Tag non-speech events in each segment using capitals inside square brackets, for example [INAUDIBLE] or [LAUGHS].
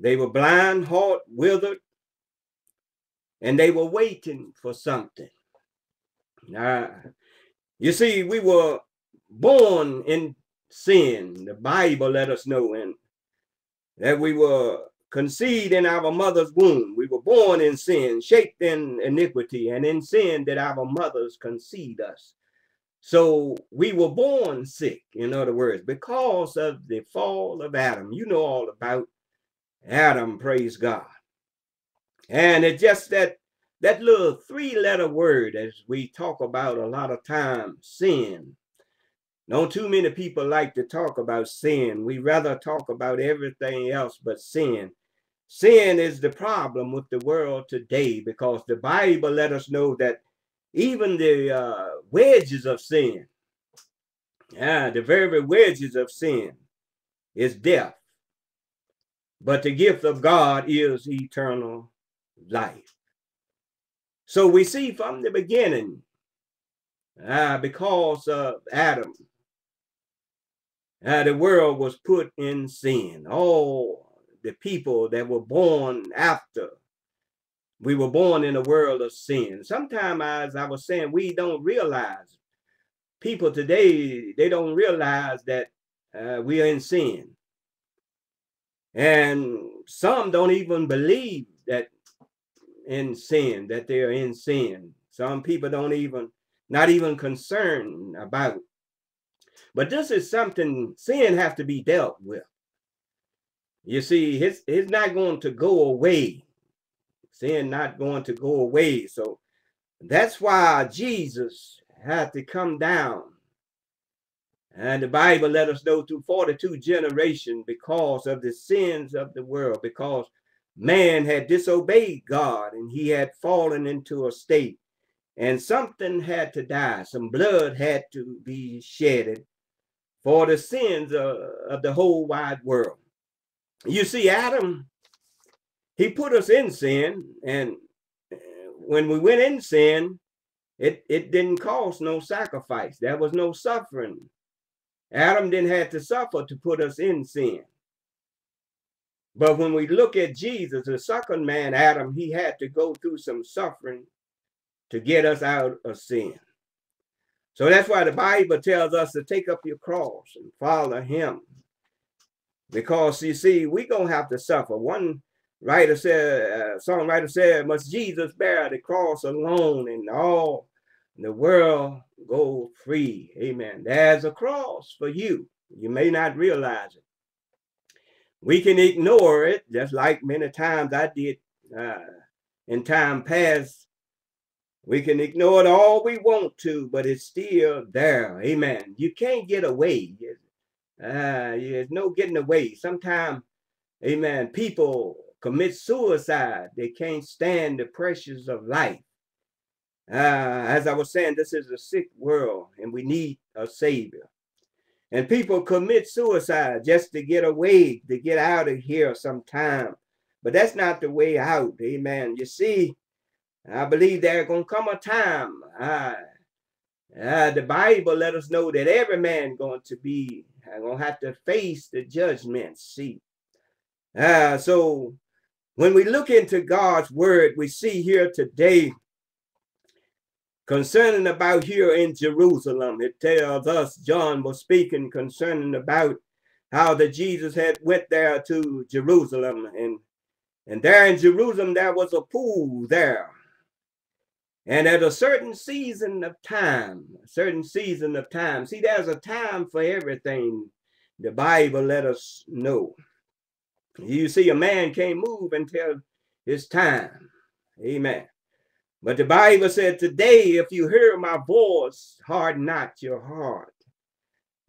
They were blind, halt, withered, and they were waiting for something. Now, you see, we were born in sin. The Bible let us know in that we were conceived in our mother's womb. We were born in sin, shaped in iniquity, and in sin did our mothers conceive us. So we were born sick, in other words, because of the fall of Adam. You know all about Adam, praise God. And it's just that that little three-letter word as we talk about a lot of times, sin. No too many people like to talk about sin. We rather talk about everything else but sin. Sin is the problem with the world today because the Bible let us know that even the uh, wedges of sin, yeah, the very wedges of sin is death. But the gift of God is eternal life. So we see from the beginning, uh, because of Adam, uh, the world was put in sin. All the people that were born after, we were born in a world of sin. Sometimes, as I was saying, we don't realize, people today, they don't realize that uh, we are in sin. And some don't even believe that in sin, that they're in sin. Some people don't even, not even concerned about. But this is something sin has to be dealt with. You see, it's, it's not going to go away. Sin not going to go away. So that's why Jesus had to come down. And the Bible let us know through 42 generations because of the sins of the world, because man had disobeyed God and he had fallen into a state and something had to die. Some blood had to be shedded for the sins of, of the whole wide world. You see, Adam, he put us in sin. And eh, when we went in sin, it, it didn't cost no sacrifice. There was no suffering. Adam didn't have to suffer to put us in sin. But when we look at Jesus, the second man, Adam, he had to go through some suffering to get us out of sin. So that's why the Bible tells us to take up your cross and follow him. Because you see, we're going to have to suffer. One writer said, uh, songwriter said, must Jesus bear the cross alone and all the world go free. Amen. There's a cross for you. You may not realize it. We can ignore it, just like many times I did uh, in time past. We can ignore it all we want to, but it's still there. Amen. You can't get away. Uh, there's no getting away. Sometimes, amen, people commit suicide. They can't stand the pressures of life. Uh, as I was saying, this is a sick world and we need a savior. And people commit suicide just to get away, to get out of here sometime. But that's not the way out. Amen. You see, I believe there's going to come a time. Uh, uh, the Bible let us know that every man going to be going to have to face the judgment seat. Uh, so when we look into God's word, we see here today concerning about here in Jerusalem. It tells us John was speaking concerning about how that Jesus had went there to Jerusalem and and there in Jerusalem there was a pool there. And at a certain season of time, a certain season of time. See, there's a time for everything. The Bible let us know. You see, a man can't move until his time. Amen. But the Bible said, Today, if you hear my voice, harden not your heart.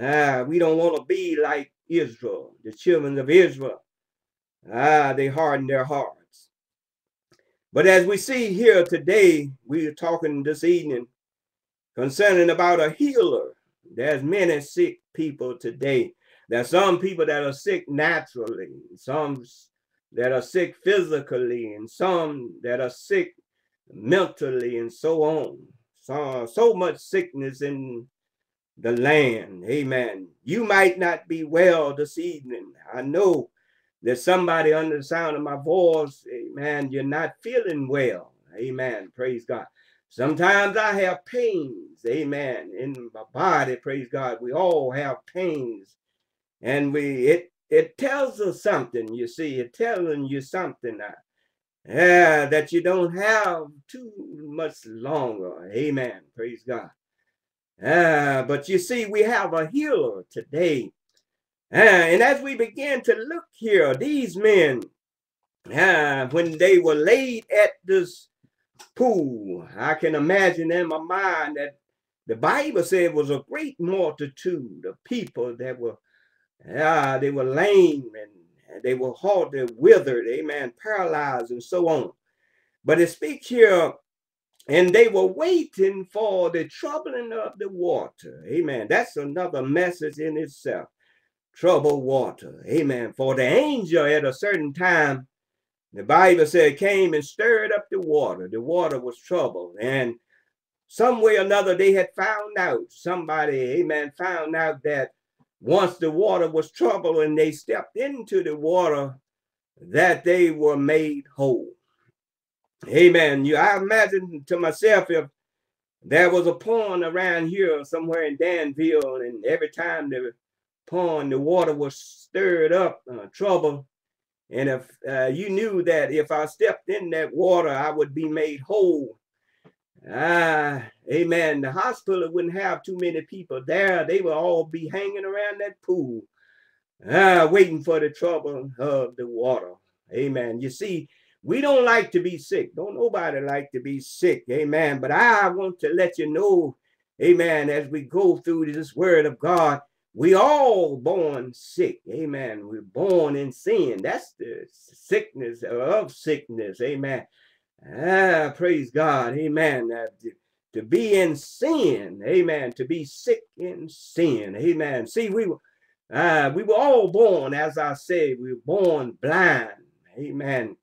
Ah, we don't want to be like Israel, the children of Israel. Ah, they hardened their hearts. But as we see here today, we are talking this evening concerning about a healer. There's many sick people today. There's some people that are sick naturally, some that are sick physically, and some that are sick mentally and so on. So, so much sickness in the land. Amen. You might not be well this evening. I know there's somebody under the sound of my voice, amen, you're not feeling well. Amen. Praise God. Sometimes I have pains, amen, in my body, praise God. We all have pains. And we it it tells us something, you see, it telling you something yeah, that you don't have too much longer. Amen. Praise God. Uh, but you see, we have a healer today. And as we begin to look here, these men, uh, when they were laid at this pool, I can imagine in my mind that the Bible said was a great multitude of people that were, uh, they were lame and they were halted, withered, amen, paralyzed, and so on. But it speaks here and they were waiting for the troubling of the water. Amen. That's another message in itself. Trouble water. Amen. For the angel at a certain time, the Bible said, came and stirred up the water. The water was troubled. And some way or another, they had found out, somebody, amen, found out that once the water was troubled and they stepped into the water, that they were made whole. Amen. You, I imagine to myself if there was a pond around here somewhere in Danville, and every time the pond, the water was stirred up, uh, trouble. And if uh, you knew that if I stepped in that water, I would be made whole. Ah, amen. The hospital wouldn't have too many people there. They would all be hanging around that pool, ah, waiting for the trouble of the water. Amen. You see, we don't like to be sick. Don't nobody like to be sick. Amen. But I want to let you know, amen, as we go through this word of God, we all born sick. Amen. We're born in sin. That's the sickness of sickness. Amen. Ah, praise God. Amen. Uh, to, to be in sin. Amen. To be sick in sin. Amen. See, we were uh, we were all born, as I said, we were born blind. Amen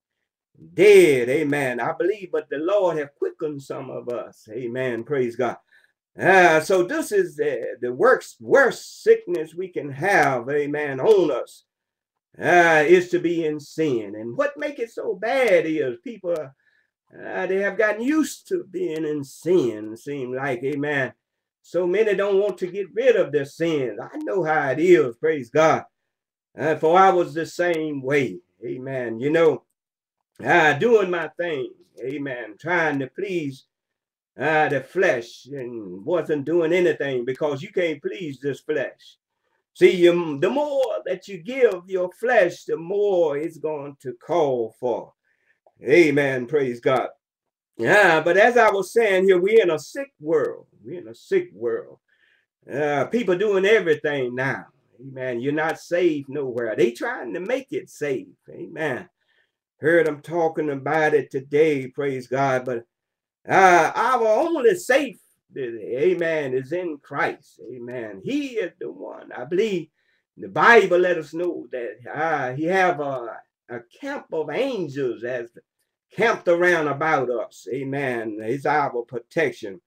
dead. Amen. I believe, but the Lord have quickened some of us. Amen. Praise God. Uh, so this is the, the worst, worst sickness we can have, amen, on us, uh, is to be in sin. And what make it so bad is people, uh, they have gotten used to being in sin, seem like, amen. So many don't want to get rid of their sins. I know how it is, praise God. Uh, for I was the same way, amen. You know, ah, doing my thing, amen, trying to please ah, the flesh and wasn't doing anything because you can't please this flesh. See, you, the more that you give your flesh, the more it's going to call for. Amen. Praise God. Yeah, but as I was saying here, we're in a sick world. We're in a sick world. Uh, people doing everything now. Amen. You're not safe nowhere. They trying to make it safe. Amen heard them talking about it today, praise God. But uh, our only safe, amen, is in Christ. Amen. He is the one. I believe the Bible let us know that uh, he have a, a camp of angels as camped around about us. Amen. It's our protection.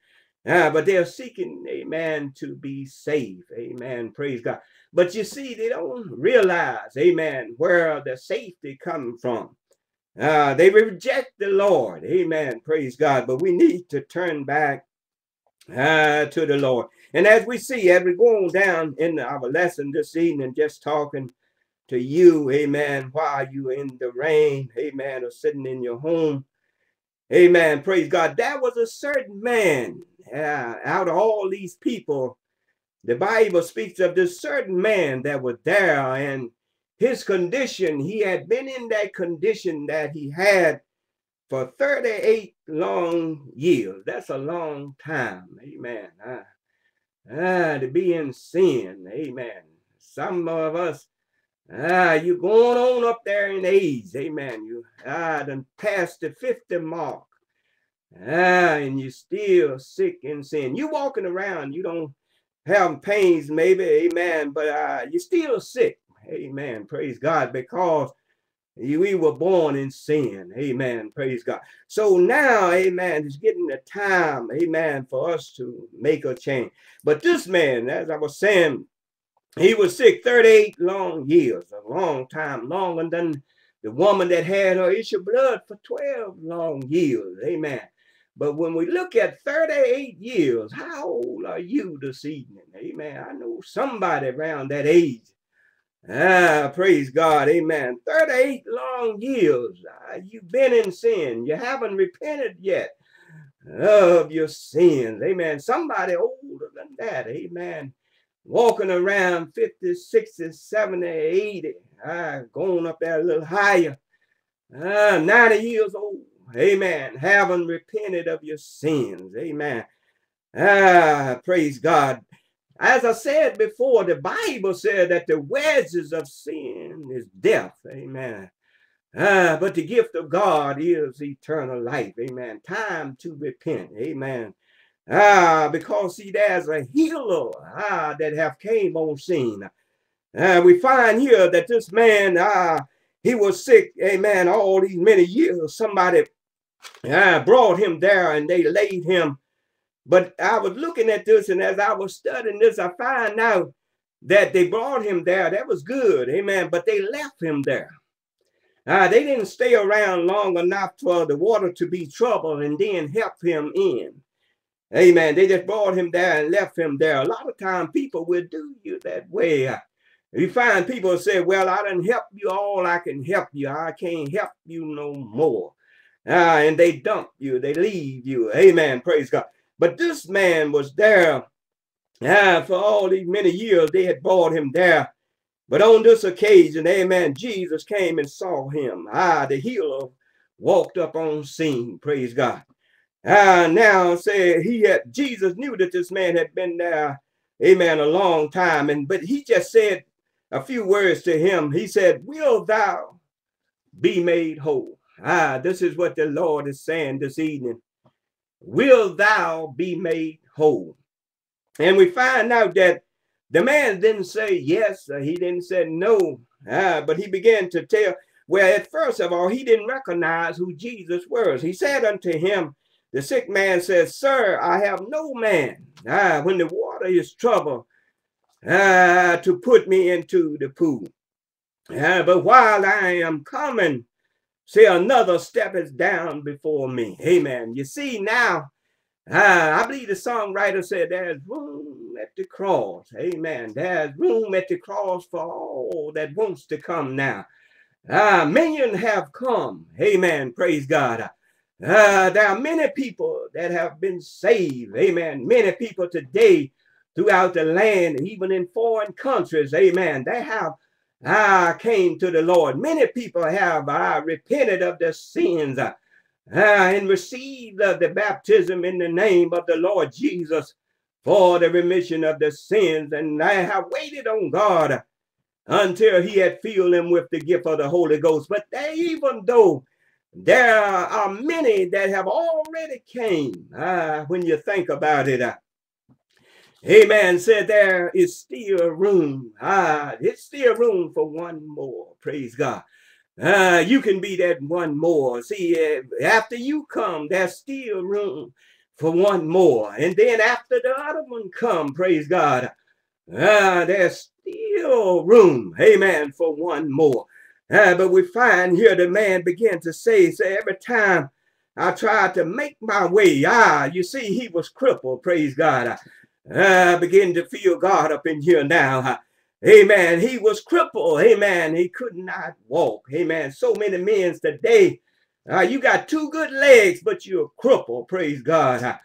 Uh, but they're seeking, amen, to be safe. Amen. Praise God. But you see, they don't realize, amen, where the safety comes from. Uh, they reject the Lord. Amen. Praise God. But we need to turn back uh, to the Lord. And as we see, as we go on down in our lesson this evening, just talking to you, amen, while you in the rain, amen, or sitting in your home, amen, praise God. That was a certain man uh, out of all these people. The Bible speaks of this certain man that was there, and his condition, he had been in that condition that he had for 38 long years. That's a long time. Amen. Ah, ah, to be in sin. Amen. Some of us, ah, you going on up there in age. Amen. You ah, done past the 50 mark. Ah, and you still sick in sin. You walking around, you don't have pains, maybe, amen, but uh, you're still sick. Amen. Praise God. Because we were born in sin. Amen. Praise God. So now, amen, it's getting the time, amen, for us to make a change. But this man, as I was saying, He was sick 38 long years, a long time, longer than the woman that had her issue of blood for 12 long years. Amen. But when we look at 38 years, how old are you this evening? Amen. I know somebody around that age. Ah, praise God. Amen. 38 long years. Ah, you've been in sin. You haven't repented yet of your sins. Amen. Somebody older than that. Amen. Walking around 50, 60, 70, 80. Ah, going up there a little higher. Ah, 90 years old. Amen. Haven't repented of your sins. Amen. Ah, praise God. As I said before, the Bible said that the wages of sin is death. Amen. Ah, but the gift of God is eternal life. Amen. Time to repent. Amen. Ah, because see, there's a healer ah, that have came on scene. And we find here that this man, ah, he was sick, amen, all these many years. Somebody ah, brought him there and they laid him. But I was looking at this, and as I was studying this, I find out that they brought him there. That was good, amen. But they left him there. Uh, they didn't stay around long enough for the water to be troubled and then help him in. Amen. They just brought him there and left him there. A lot of times people will do you that way. You find people say, well, I didn't help you all I can help you. I can't help you no more. Ah, and they dump you. They leave you. Amen. Praise God. But this man was there ah, for all these many years. They had brought him there but on this occasion, amen, Jesus came and saw him. Ah, the healer walked up on scene. Praise God. Ah, now said he had Jesus knew that this man had been there, amen, a long time. And but he just said a few words to him. He said, Will thou be made whole? Ah, this is what the Lord is saying this evening. Will thou be made whole? And we find out that the man didn't say yes, he didn't say no, ah, but he began to tell. Well, at first of all, he didn't recognize who Jesus was. He said unto him, the sick man says, Sir, I have no man ah, when the water is troubled ah, to put me into the pool. Ah, but while I am coming, see, another step is down before me. Amen. You see now, Ah, I believe the songwriter said there's room at the cross. Amen. There's room at the cross for all that wants to come now. Ah, millions have come. Amen. Praise God. Ah, there are many people that have been saved. Amen. Many people today throughout the land, even in foreign countries. Amen. They have ah, came to the Lord. Many people have ah, repented of their sins. Uh, and received the, the baptism in the name of the Lord Jesus for the remission of the sins. And I have waited on God until he had filled them with the gift of the Holy Ghost. But they, even though there are many that have already came, uh, when you think about it, uh, Amen. Said there is still room. Ah, it's still room for one more. Praise God. Uh, you can be that one more. See, uh, after you come, there's still room for one more. And then after the other one come, praise God, uh, there's still room, amen, for one more. Uh, but we find here the man began to say, say, every time I tried to make my way, ah, you see, he was crippled, praise God. I, I begin to feel God up in here now. Amen. He was crippled. Amen. He could not walk. Amen. So many men today, uh, you got two good legs, but you're crippled. Praise God.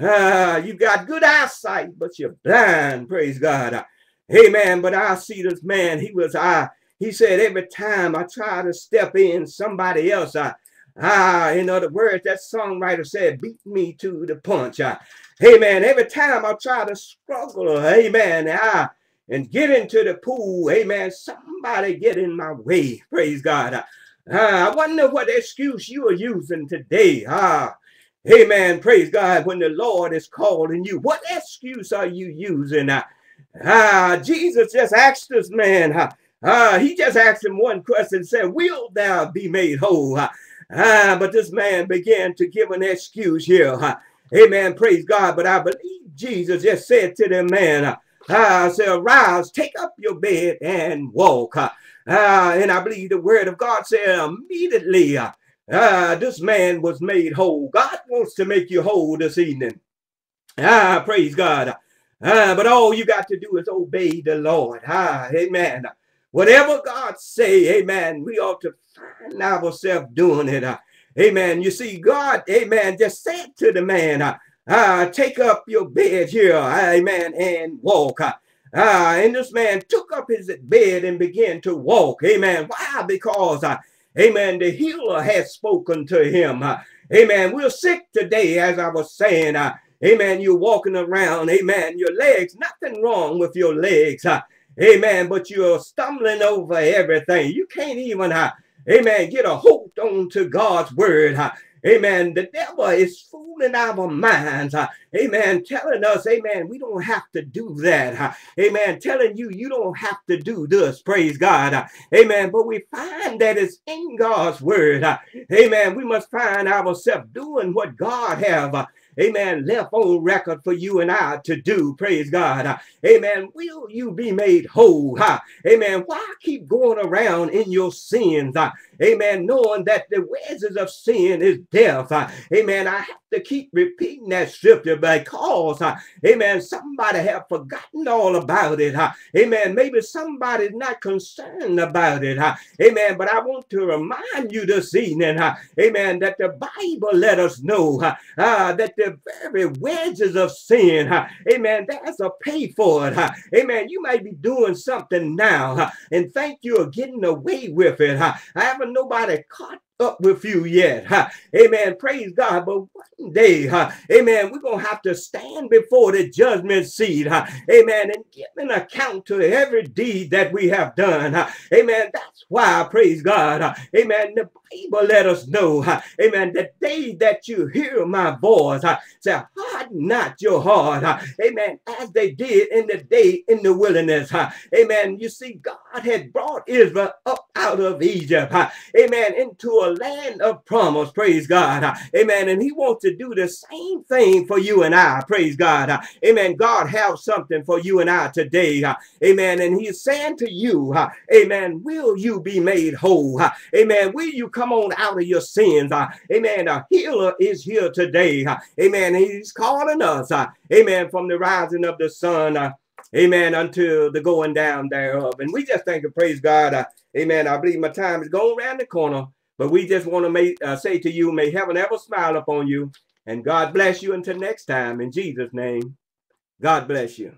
Uh, you got good eyesight, but you're blind. Praise God. Amen. But I see this man. He was, I, uh, he said, every time I try to step in somebody else, I, Ah, in other words, that songwriter said, beat me to the punch. Uh, amen. Every time I try to struggle, amen. Ah, and get into the pool. Amen. Somebody get in my way. [LAUGHS] Praise God. Uh, I wonder what excuse you are using today. Ah, amen. Praise God. When the Lord is calling you, what excuse are you using? Uh, ah, Jesus just asked this man. Uh, uh, he just asked him one question said, Will thou be made whole? Uh, ah, but this man began to give an excuse here. Uh, amen. Praise God. But I believe Jesus just said to the man, uh, uh, say, arise, take up your bed and walk. Uh, and I believe the word of God said immediately, uh, this man was made whole. God wants to make you whole this evening. Ah, praise God. Ah, but all you got to do is obey the Lord. Ah, amen. Whatever God say, amen, we ought to find ourselves doing it. Uh, amen. You see, God, amen, just said to the man, uh, uh, take up your bed here, amen, and walk. Uh, and this man took up his bed and began to walk. Amen. Why? Because, uh, amen, the healer had spoken to him. Uh, amen. We're sick today, as I was saying. Uh, amen. You're walking around. Amen. Your legs, nothing wrong with your legs. Uh, amen. But you're stumbling over everything. You can't even, uh, amen, get a hold on to God's word. Uh, Amen. The devil is fooling our minds. Uh, amen. Telling us, amen, we don't have to do that. Uh, amen. Telling you, you don't have to do this. Praise God. Uh, amen. But we find that it's in God's word. Uh, amen. We must find ourselves doing what God have. Amen, left on record for you and I to do. Praise God. Amen. Will you be made whole? Amen. Why keep going around in your sins? Amen. Knowing that the wages of sin is death. Uh, amen. I have to keep repeating that scripture because, uh, amen, somebody have forgotten all about it. Uh, amen. Maybe somebody's not concerned about it. Amen. But I want to remind you this evening, amen, that the Bible let us know uh, that the very wedges of sin, amen, there's a pay for it. Amen. You might be doing something now and think you're getting away with it. I nobody caught up with you yet. Huh? Amen. Praise God. But one day, huh? amen, we're going to have to stand before the judgment seat. Huh? Amen. And give an account to every deed that we have done. Huh? Amen. That's why, praise God. Huh? Amen. The Bible let us know. Huh? Amen. The day that you hear my voice, huh? say, harden not your heart. Huh? Amen. As they did in the day in the wilderness. Huh? Amen. You see, God had brought Israel up out of Egypt. Huh? Amen. Into a land of promise. Praise God. Amen. And he wants to do the same thing for you and I. Praise God. Amen. God have something for you and I today. Amen. And he's saying to you, Amen, will you be made whole? Amen. Will you come on out of your sins? Amen. A healer is here today. Amen. He's calling us. Amen. From the rising of the sun. Amen. Until the going down thereof. And we just thank and praise God. Amen. I believe my time is going around the corner. But we just want to uh, say to you, may heaven ever smile upon you. And God bless you until next time. In Jesus' name, God bless you.